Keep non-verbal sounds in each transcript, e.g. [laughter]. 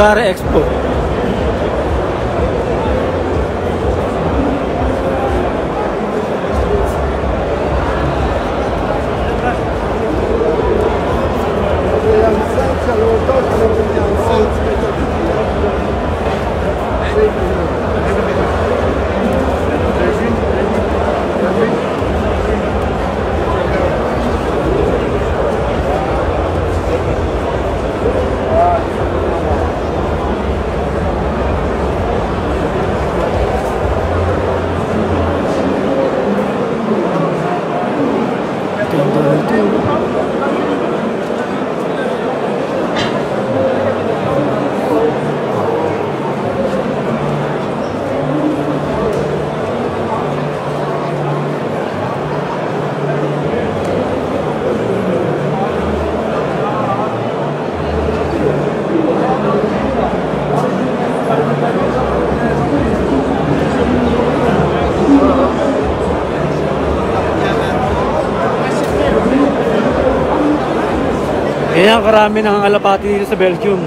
Car expo Kaya karami ng alapati dito sa Belgium.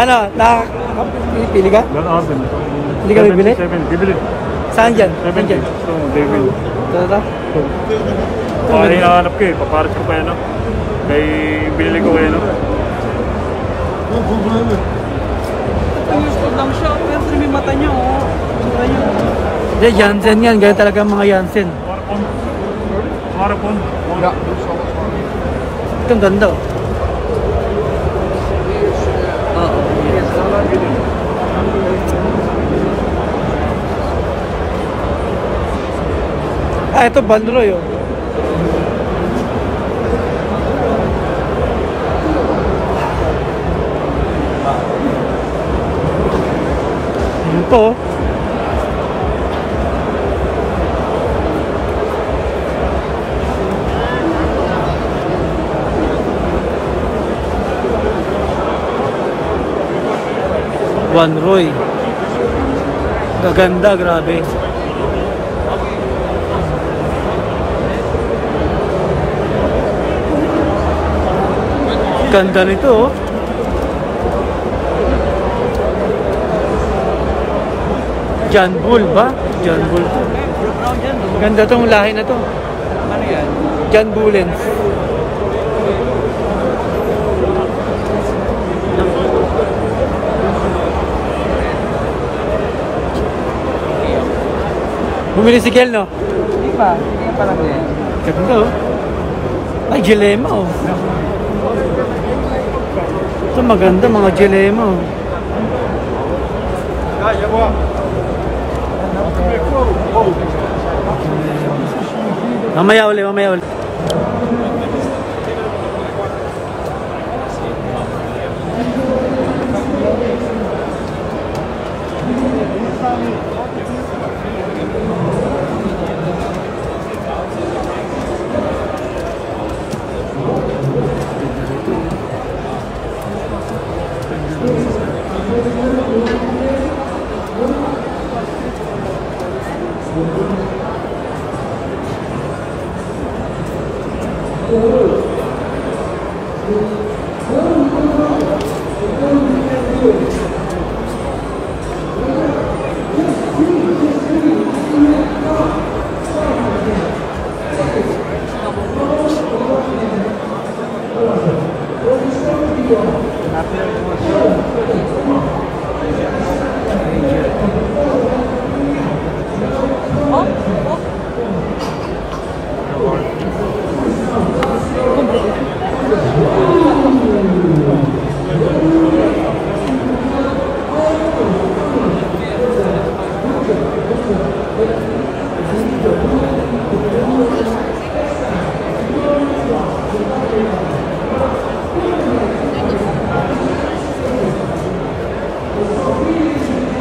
Ano, nakakapili ka? Don't order. Hindi ka bibili? 7, bibili. Saan dyan? Saan 70. dyan? So, David. Ito, ito. Baka hinahanap ko eh. Paparas ko pa yan? Kay binili ko kayo, no? Gusto lang siya, pero may mata niya, oh. Mata niya. Hindi, Jansen yan. Ganyan talaga ang mga Jansen. Marapon. Marapon. Ito ang ganda. oh. Oo. Ah, ito Bandroy oh. Ano to? Juan Roy. Gaganda, grabe. Ganda nito, oh. John Bull ba? John Bull. No? Ganda tong lahi na to. Ano yan? John Bullens. Bumili si Kel, no? Hindi pa. Hindi pa lang yan. Ganda, oh. Ay, Gilema, oh. Ito maganda, mga Gilema, oh. Mamaya uli, mamaya uli. Eu sou filho de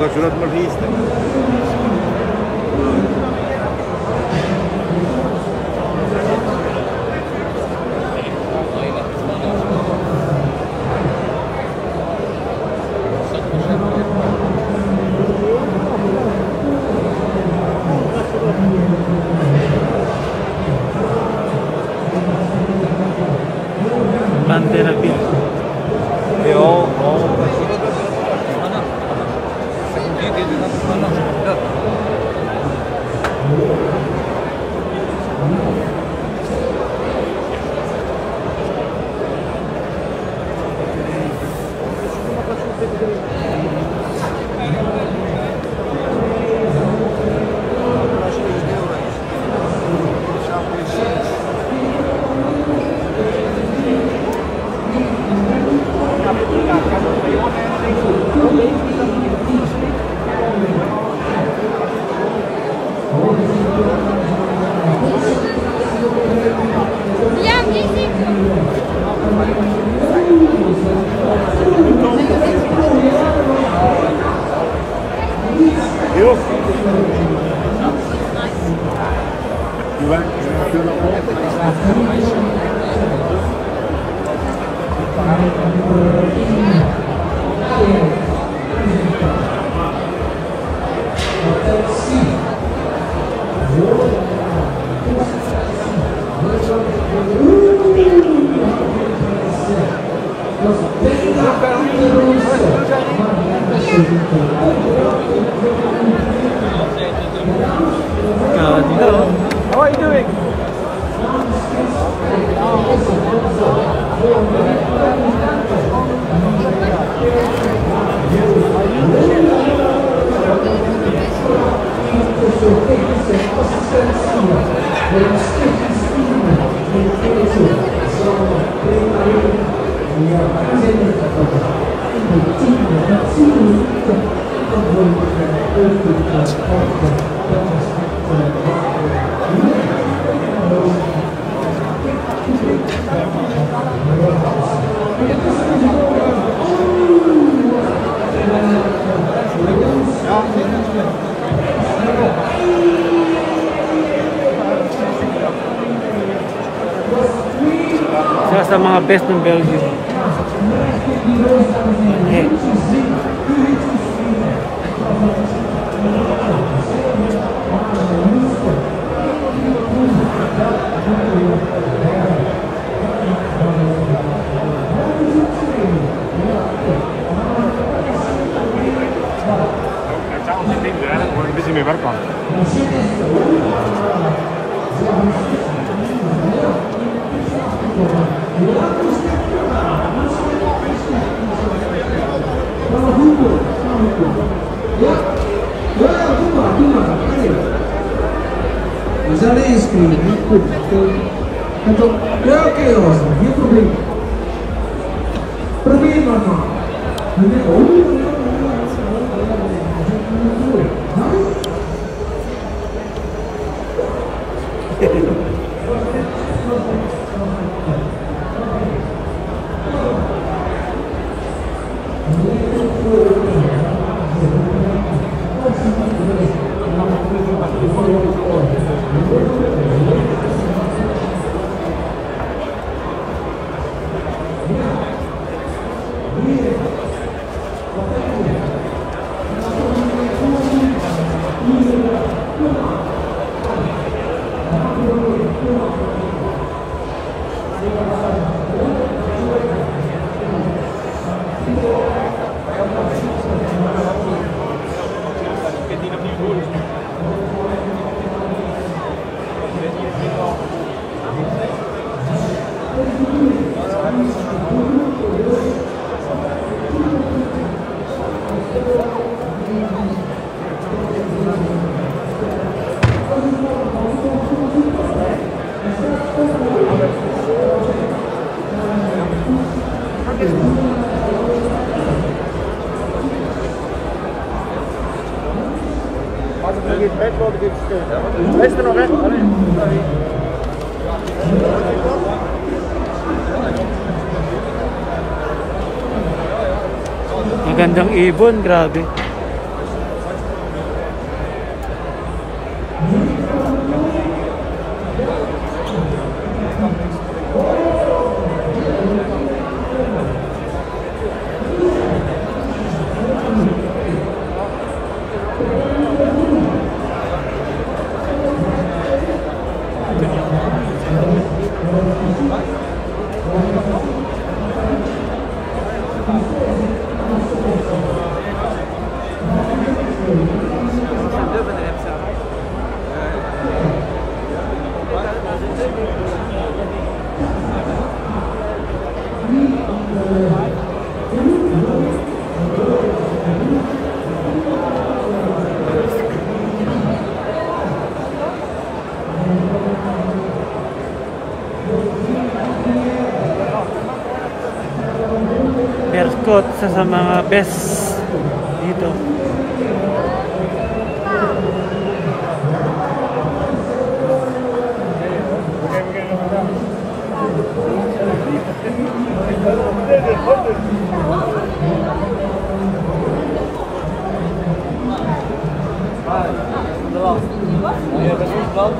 ka qenë më rriste. Sasa mga best ng Belgium. ver con. Magandang ibon, grabe. Percot sa, sa mga best Ja, dat is wel.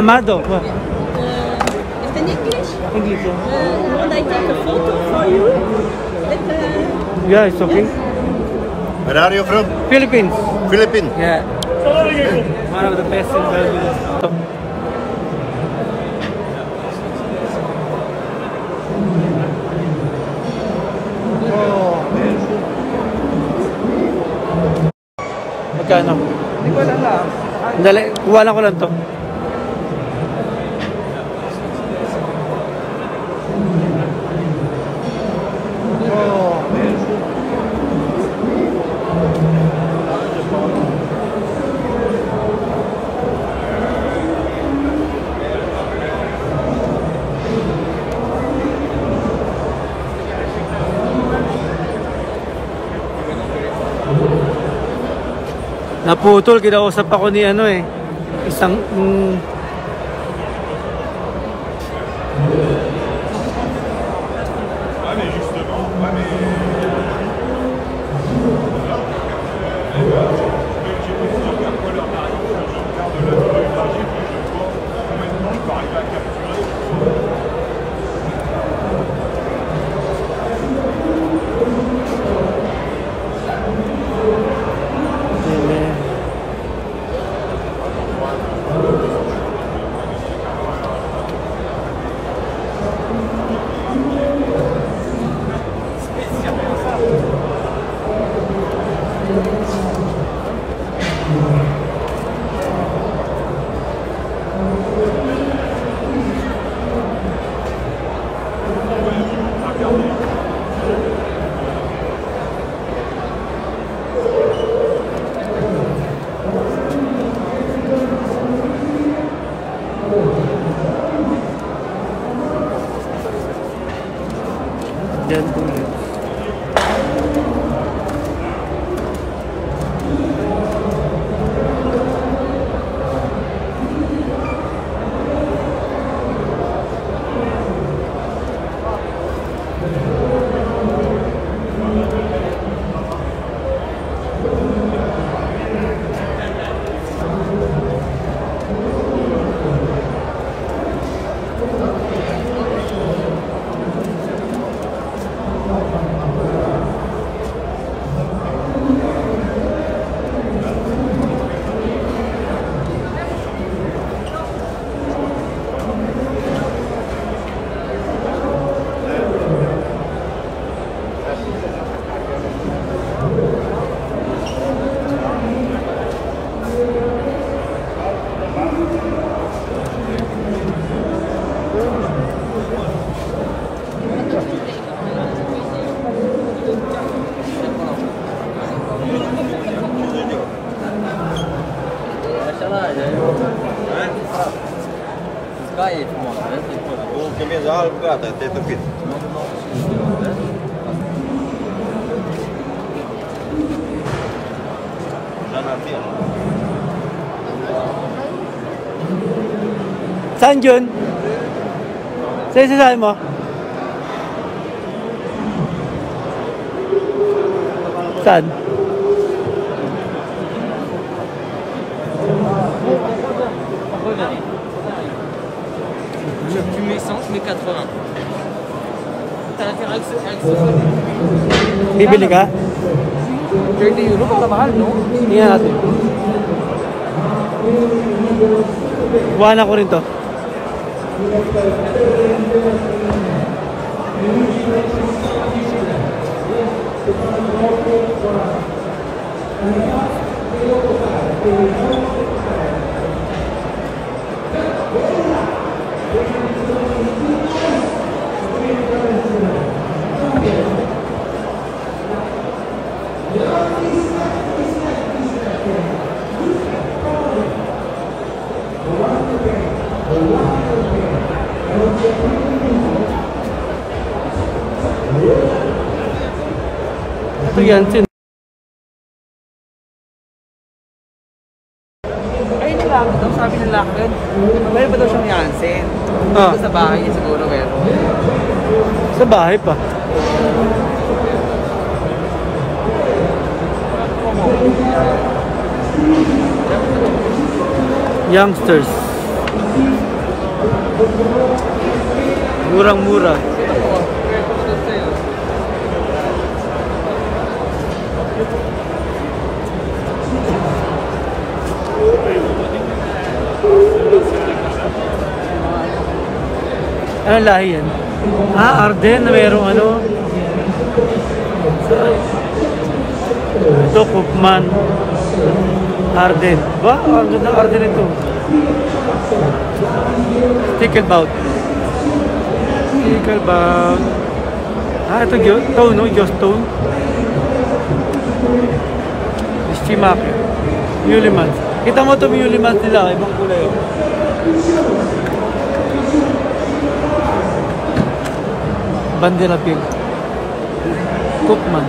Amado. What? uh, in English? English. yeah. Uh, would I take a photo for you? With, uh, Yeah, it's okay. Where are you from? Philippines. Philippines. Yeah. One of the best in Belgium. Magkano? Hindi ko alam lang. Dali, kuha lang ko lang to. Naputol, kinausap ako ni ano eh. Isang, mm, dyan kung O chemezo alb, gata, te-ai topit. San Bibili ka? 30 euro, para mahal, no? Tingnan natin. Buwan ko rin to. Ito yan, sin. Ay, nila ako daw, sabi nila ako rin. Meron ba daw siyang Janssen? Ah. Sa bahay niya siguro meron. Sa bahay pa. Youngsters. Murang-mura. Anong lahi yan? Ah, Arden na mayroong ano. Ito, Cookman. Arden. Ba? Ang ganda Arden ito. Stickelbout. Stickelbout. Ah, ito Tone, no? Just Tone. Shimake. Mulimans. Kita mo ito Mulimans nila. Ibang kulay. Oh. Bandera Pig. Cookman.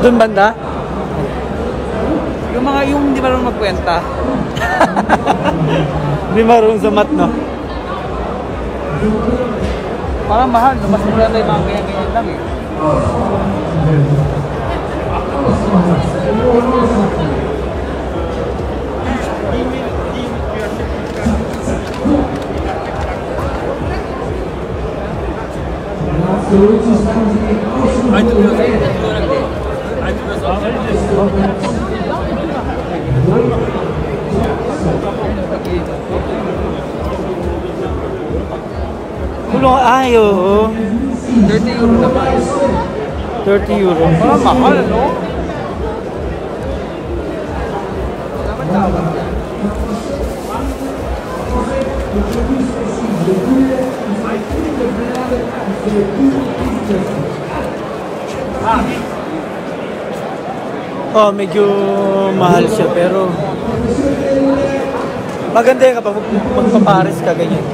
Doon banda? Yung mga yung hindi marunong magkwenta. [laughs] Hindi marunong sa mat, no? Parang mahal, no? mas mura na yung mga ganyan-ganyan lang eh. Kulong, ay, oo. 30 euro naman. 30 euro. Parang mahal, no? Oh, medyo mahal siya, pero maganda yan kapag mag- magpapares ka, ganyan.